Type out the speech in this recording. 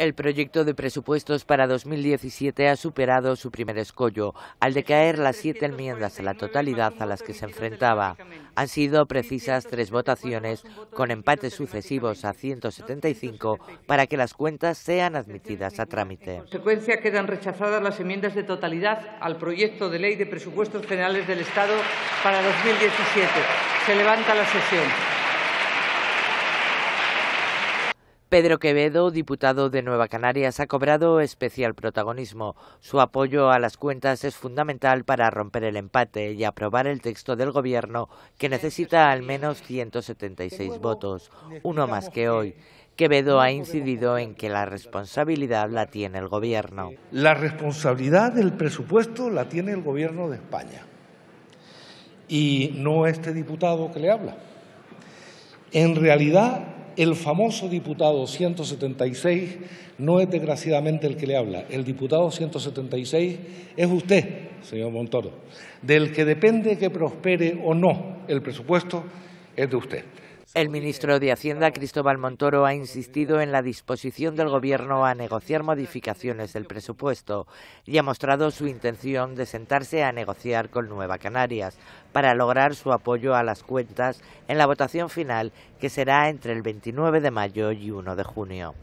El proyecto de presupuestos para 2017 ha superado su primer escollo, al decaer las siete enmiendas a la totalidad a las que se enfrentaba. Han sido precisas tres votaciones, con empates sucesivos a 175, para que las cuentas sean admitidas a trámite. En consecuencia, quedan rechazadas las enmiendas de totalidad al proyecto de ley de presupuestos generales del Estado para 2017. Se levanta la sesión. Pedro Quevedo, diputado de Nueva Canarias, ha cobrado especial protagonismo. Su apoyo a las cuentas es fundamental para romper el empate y aprobar el texto del Gobierno, que necesita al menos 176 votos, uno más que hoy. Quevedo ha incidido en que la responsabilidad la tiene el Gobierno. La responsabilidad del presupuesto la tiene el Gobierno de España y no este diputado que le habla. En realidad, el famoso diputado 176 no es desgraciadamente el que le habla. El diputado 176 es usted, señor Montoro. Del que depende que prospere o no el presupuesto es de usted. El ministro de Hacienda, Cristóbal Montoro, ha insistido en la disposición del Gobierno a negociar modificaciones del presupuesto y ha mostrado su intención de sentarse a negociar con Nueva Canarias para lograr su apoyo a las cuentas en la votación final que será entre el 29 de mayo y 1 de junio.